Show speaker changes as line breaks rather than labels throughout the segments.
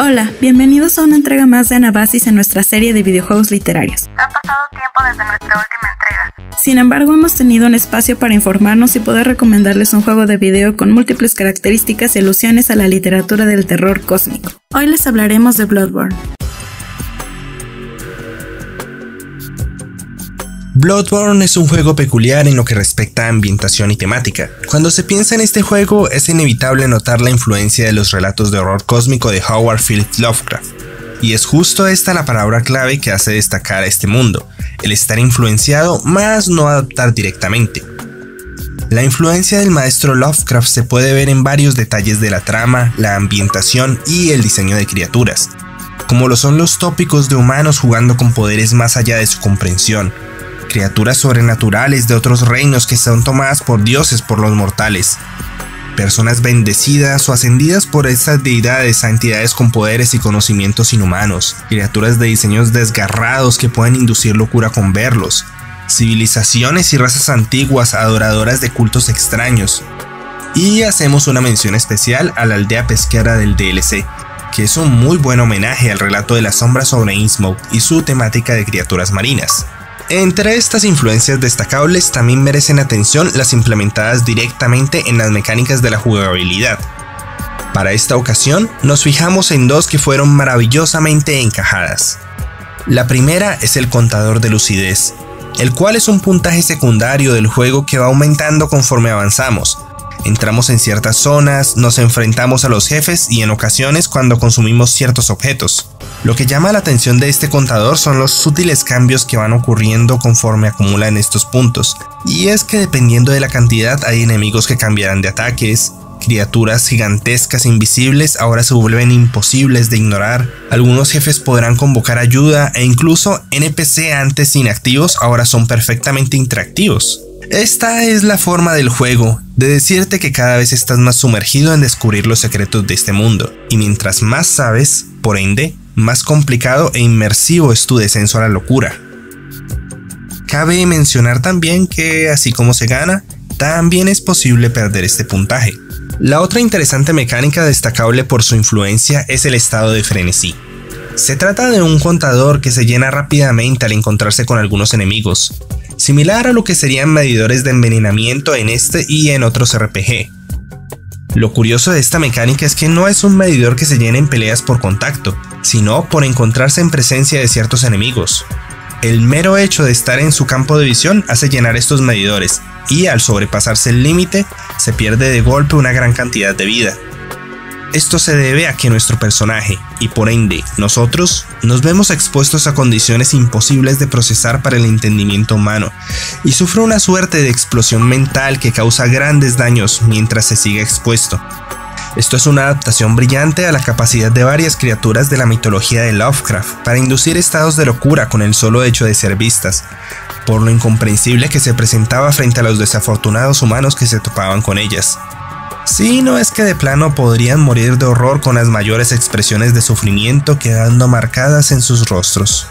Hola, bienvenidos a una entrega más de Anabasis en nuestra serie de videojuegos literarios.
Ha pasado tiempo desde nuestra última entrega.
Sin embargo, hemos tenido un espacio para informarnos y poder recomendarles un juego de video con múltiples características y alusiones a la literatura del terror cósmico. Hoy les hablaremos de Bloodborne.
Bloodborne es un juego peculiar en lo que respecta a ambientación y temática. Cuando se piensa en este juego es inevitable notar la influencia de los relatos de horror cósmico de Howard Phillips Lovecraft. Y es justo esta la palabra clave que hace destacar a este mundo, el estar influenciado más no adaptar directamente. La influencia del maestro Lovecraft se puede ver en varios detalles de la trama, la ambientación y el diseño de criaturas, como lo son los tópicos de humanos jugando con poderes más allá de su comprensión, criaturas sobrenaturales de otros reinos que son tomadas por dioses por los mortales, personas bendecidas o ascendidas por estas deidades a entidades con poderes y conocimientos inhumanos, criaturas de diseños desgarrados que pueden inducir locura con verlos, civilizaciones y razas antiguas adoradoras de cultos extraños. Y hacemos una mención especial a la aldea pesquera del DLC, que es un muy buen homenaje al relato de la sombra sobre Innsmouth y su temática de criaturas marinas. Entre estas influencias destacables también merecen atención las implementadas directamente en las mecánicas de la jugabilidad. Para esta ocasión nos fijamos en dos que fueron maravillosamente encajadas. La primera es el contador de lucidez, el cual es un puntaje secundario del juego que va aumentando conforme avanzamos, Entramos en ciertas zonas, nos enfrentamos a los jefes y en ocasiones cuando consumimos ciertos objetos. Lo que llama la atención de este contador son los sutiles cambios que van ocurriendo conforme acumulan estos puntos, y es que dependiendo de la cantidad hay enemigos que cambiarán de ataques, criaturas gigantescas e invisibles ahora se vuelven imposibles de ignorar, algunos jefes podrán convocar ayuda e incluso NPC antes inactivos ahora son perfectamente interactivos. Esta es la forma del juego, de decirte que cada vez estás más sumergido en descubrir los secretos de este mundo, y mientras más sabes, por ende, más complicado e inmersivo es tu descenso a la locura. Cabe mencionar también que, así como se gana, también es posible perder este puntaje. La otra interesante mecánica destacable por su influencia es el estado de frenesí. Se trata de un contador que se llena rápidamente al encontrarse con algunos enemigos, similar a lo que serían medidores de envenenamiento en este y en otros RPG. Lo curioso de esta mecánica es que no es un medidor que se llene en peleas por contacto, sino por encontrarse en presencia de ciertos enemigos. El mero hecho de estar en su campo de visión hace llenar estos medidores, y al sobrepasarse el límite, se pierde de golpe una gran cantidad de vida. Esto se debe a que nuestro personaje, y por ende nosotros, nos vemos expuestos a condiciones imposibles de procesar para el entendimiento humano, y sufre una suerte de explosión mental que causa grandes daños mientras se sigue expuesto. Esto es una adaptación brillante a la capacidad de varias criaturas de la mitología de Lovecraft para inducir estados de locura con el solo hecho de ser vistas, por lo incomprensible que se presentaba frente a los desafortunados humanos que se topaban con ellas. Si no es que de plano podrían morir de horror con las mayores expresiones de sufrimiento quedando marcadas en sus rostros.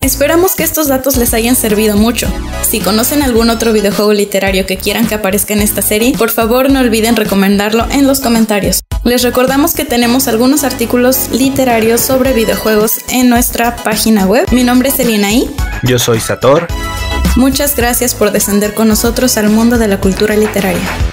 Esperamos que estos datos les hayan servido mucho. Si conocen algún otro videojuego literario que quieran que aparezca en esta serie, por favor no olviden recomendarlo en los comentarios. Les recordamos que tenemos algunos artículos literarios sobre videojuegos en nuestra página web. Mi nombre es Elinaí.
Yo soy Sator.
Muchas gracias por descender con nosotros al mundo de la cultura literaria.